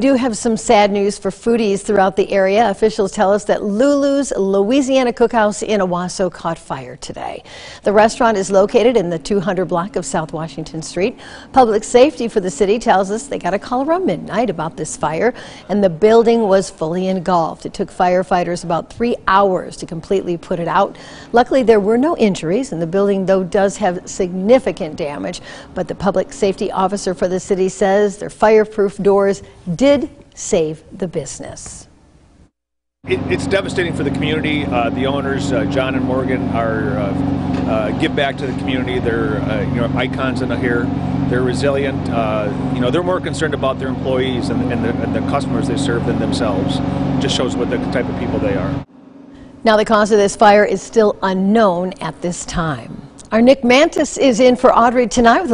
We do have some sad news for foodies throughout the area. Officials tell us that Lula's Louisiana Cookhouse in Owosso caught fire today. The restaurant is located in the 200 block of South Washington Street. Public safety for the city tells us they got a call around midnight about this fire, and the building was fully engulfed. It took firefighters about three hours to completely put it out. Luckily, there were no injuries, and the building, though, does have significant damage. But the public safety officer for the city says their fireproof doors did save the business. It, it's devastating for the community. Uh, the owners, uh, John and Morgan, are uh, uh give back to the community. They're uh, you know icons in here. They're resilient. Uh, you know they're more concerned about their employees and, and, the, and the customers they serve than themselves. Just shows what the type of people they are. Now the cause of this fire is still unknown at this time. Our Nick Mantis is in for Audrey tonight with a